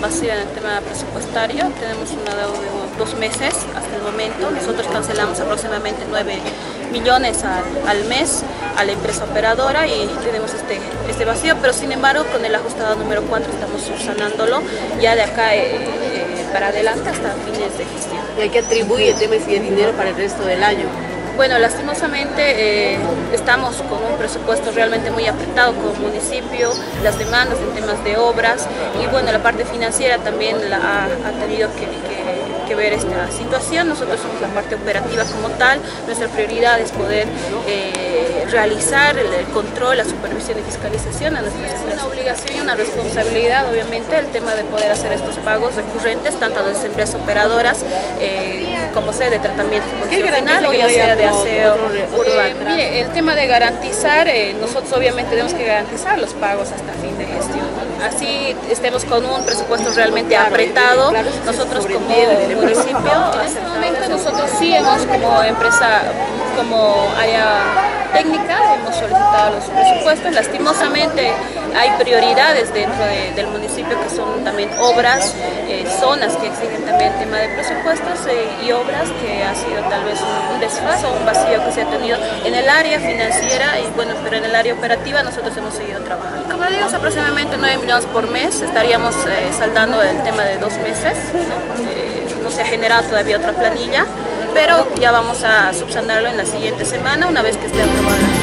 presupuestario, tenemos una deuda de dos meses hasta el momento, nosotros cancelamos aproximadamente 9 millones al, mes a la empresa operadora y tenemos este, este vacío, pero sin embargo con el ajustado número 4 estamos subsanándolo ya de acá eh, eh, para adelante hasta fines de gestión. ¿Y hay que atribuir el tema de dinero para el resto del año? Bueno, lastimosamente eh, estamos con un presupuesto realmente muy apretado como municipio, las demandas en temas de obras y bueno, la parte financiera también ha, tenido que, ver esta situación. Nosotros somos la parte operativa como tal, nuestra prioridad es poder eh, realizar el, control, la supervisión y fiscalización a nuestras. Es una obligación y una responsabilidad, obviamente, el tema de poder hacer estos pagos recurrentes, tanto a las empresas operadoras eh, como sea de tratamiento funcional o ya sea de aseo urbano. mire, el tema de garantizar, eh, nosotros obviamente tenemos que garantizar los pagos hasta fin de gestión. Así estemos con un presupuesto realmente apretado, nosotros como municipio, nosotros sí hemos como empresa, como haya técnica, hemos solicitado los presupuestos. Lastimosamente hay prioridades dentro del municipio que son también obras, eh, zonas que exigen también tema de presupuestos eh, y obras que ha sido tal vez un, desfase o un vacío que se ha tenido en el área financiera y bueno, pero en el área operativa nosotros hemos seguido trabajando. Como digo, aproximadamente 9 millones por mes, estaríamos eh, saldando el tema de dos meses, ¿no? no se ha generado todavía otra planilla pero ya vamos a subsanarlo en la siguiente semana una vez que esté aprobado.